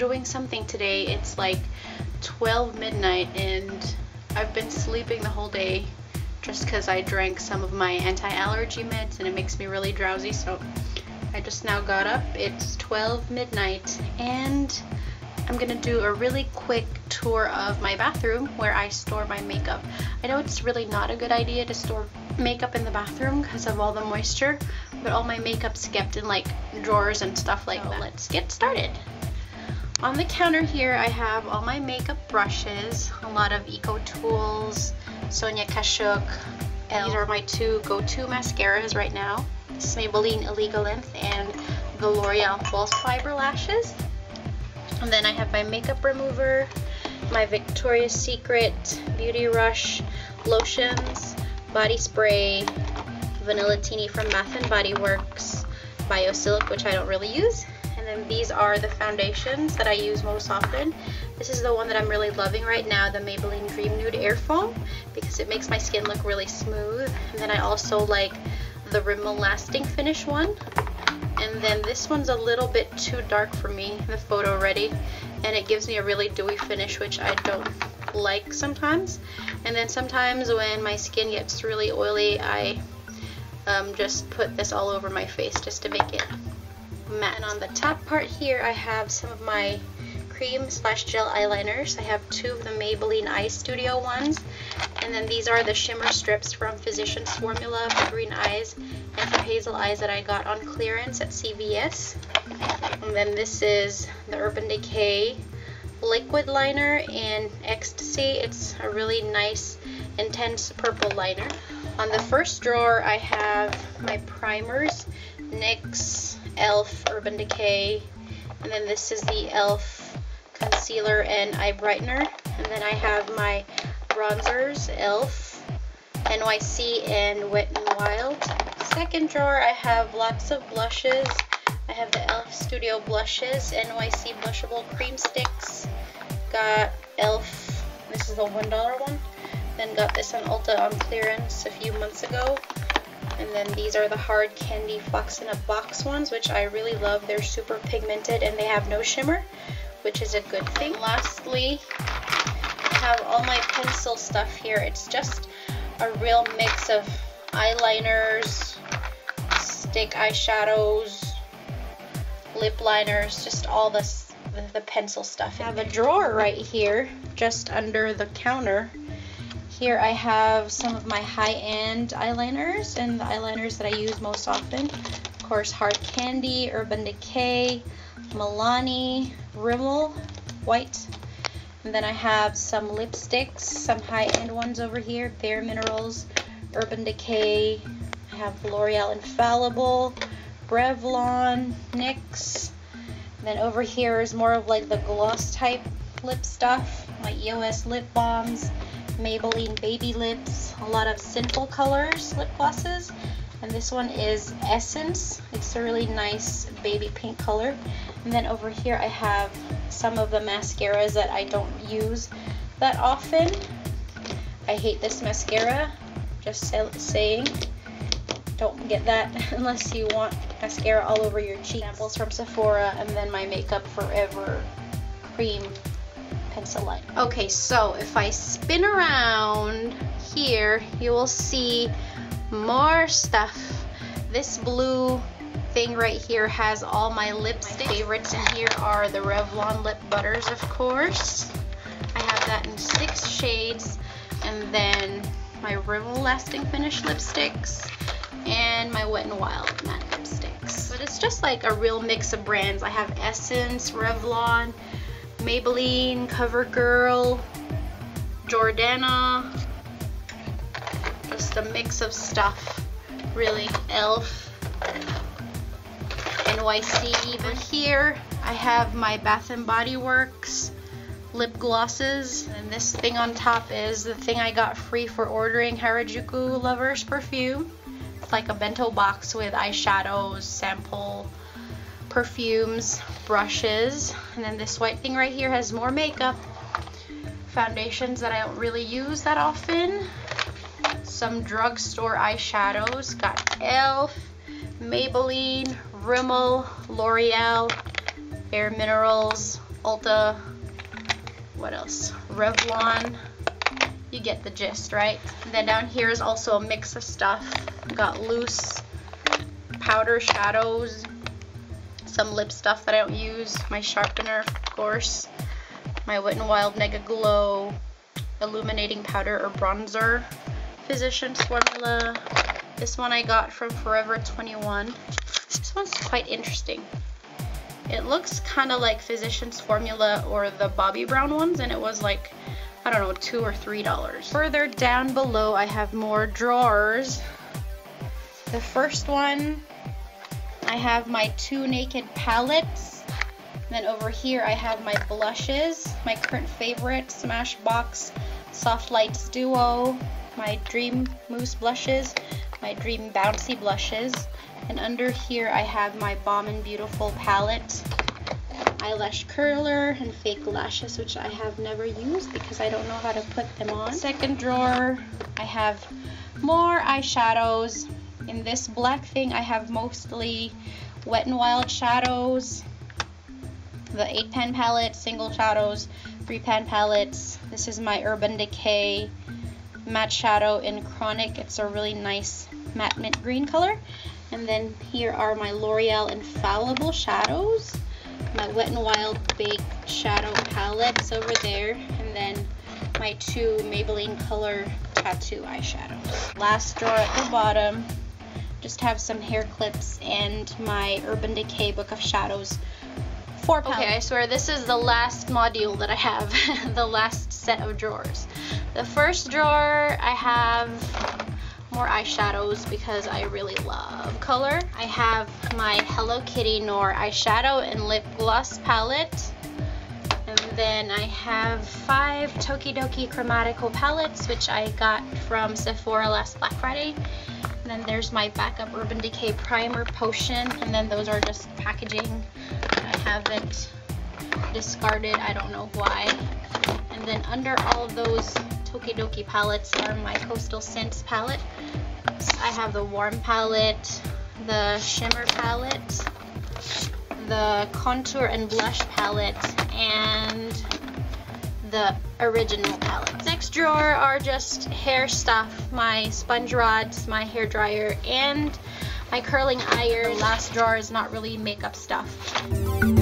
Doing something today. It's like 12 midnight and I've been sleeping the whole day just because I drank some of my anti-allergy meds and it makes me really drowsy so I just now got up. It's 12 midnight and I'm gonna do a really quick tour of my bathroom where I store my makeup. I know it's really not a good idea to store makeup in the bathroom because of all the moisture, but all my makeup's kept in like drawers and stuff like oh, that. Let's get started. On the counter here, I have all my makeup brushes, a lot of Eco Tools, Sonia Kashuk. These are my two go-to mascaras right now. This is Maybelline Illegal Length and the L'Oreal False Fiber Lashes. And then I have my makeup remover, my Victoria's Secret Beauty Rush lotions, body spray, Vanillatini from Bath & Body Works, BioSilk, which I don't really use. And then these are the foundations that I use most often. This is the one that I'm really loving right now, the Maybelline Dream Nude Air Foam, because it makes my skin look really smooth. And then I also like the Rimmel Lasting Finish one. And then this one's a little bit too dark for me, the photo ready. And it gives me a really dewy finish, which I don't like sometimes. And then sometimes when my skin gets really oily, I um, just put this all over my face just to make it matte. And on the top part here, I have some of my cream slash gel eyeliners. I have two of the Maybelline Eye Studio ones. And then these are the shimmer strips from Physicians Formula for green eyes and for hazel eyes that I got on clearance at CVS. And then this is the Urban Decay liquid liner in Ecstasy. It's a really nice intense purple liner. On the first drawer, I have my primers, NYX, e.l.f., Urban Decay, and then this is the e.l.f. concealer and eye brightener. And then I have my bronzers, e.l.f., NYC, and Wet n Wild. Second drawer, I have lots of blushes. I have the e.l.f. Studio Blushes, NYC Blushable Cream Sticks. Got e.l.f., this is the $1 one. Then got this on Ulta on clearance a few months ago. And then these are the hard candy fox in a box ones, which I really love. They're super pigmented and they have no shimmer, which is a good thing. Lastly, I have all my pencil stuff here. It's just a real mix of eyeliners, stick eyeshadows, lip liners, just all this the pencil stuff. I have a drawer right here just under the counter here I have some of my high-end eyeliners and the eyeliners that I use most often. Of course, Hard Candy, Urban Decay, Milani, Rimmel, White. And then I have some lipsticks, some high-end ones over here, Bare Minerals, Urban Decay. I have L'Oreal Infallible, Revlon, NYX. And then over here is more of like the gloss type lip stuff, my EOS lip balms. Maybelline Baby Lips, a lot of Simple Colors lip glosses. And this one is Essence. It's a really nice baby pink color. And then over here I have some of the mascaras that I don't use that often. I hate this mascara, just saying. Don't get that unless you want mascara all over your cheeks. Samples from Sephora and then my Makeup Forever cream pencil line. Okay, so if I spin around here, you will see more stuff. This blue thing right here has all my lipstick favorites in here are the Revlon lip butters, of course. I have that in six shades. And then my Rimmel Lasting Finish lipsticks and my Wet n Wild matte lipsticks. But it's just like a real mix of brands. I have Essence, Revlon, Maybelline, CoverGirl, Jordana, just a mix of stuff, really, e.l.f., NYC even here. I have my Bath & Body Works lip glosses. And this thing on top is the thing I got free for ordering Harajuku Lovers perfume. It's like a bento box with eyeshadows, sample perfumes, brushes. And then this white thing right here has more makeup. Foundations that I don't really use that often. Some drugstore eyeshadows. Got e.l.f., Maybelline, Rimmel, L'Oreal, Bare Minerals, Ulta, what else? Revlon. You get the gist, right? And then down here is also a mix of stuff. Got loose powder shadows, some lip stuff that I don't use, my sharpener, of course, my Wet n Wild Mega Glow illuminating powder or bronzer, Physicians Formula. This one I got from Forever 21. This one's quite interesting. It looks kind of like Physicians Formula or the Bobbi Brown ones, and it was like, I don't know, two or three dollars. Further down below, I have more drawers. The first one, I have my two naked palettes. then over here, I have my blushes, my current favorite, Smashbox Soft Lights Duo, my Dream Mousse blushes, my Dream Bouncy blushes. And under here I have my Bomb and Beautiful palette, eyelash curler, and fake lashes, which I have never used because I don't know how to put them on. Second drawer, I have more eyeshadows. In this black thing, I have mostly Wet n Wild shadows, the 8 pan palette, single shadows, 3 pan palettes. This is my Urban Decay matte shadow in Chronic. It's a really nice matte mint green color. And then here are my L'Oreal Infallible shadows. My Wet n Wild Baked Shadow palettes over there. And then my two Maybelline Color Tattoo eyeshadows. Last drawer at the bottom. Just have some hair clips and my Urban Decay Book of Shadows four palettes. Okay, I swear this is the last module that I have, the last set of drawers. The first drawer I have more eyeshadows because I really love color. I have my Hello Kitty Noir eyeshadow and lip gloss palette. And then I have five Tokidoki Chromatical palettes, which I got from Sephora last Black Friday. Then there's my backup Urban Decay Primer Potion. And then those are just packaging. I haven't discarded, I don't know why. And then under all those Tokidoki palettes are my Coastal Scents palette. I have the Warm palette, the Shimmer palette, the Contour and Blush palette, and the original palette. Next drawer are just hair stuff, my sponge rods, my hair dryer, and my curling iron. Last drawer is not really makeup stuff.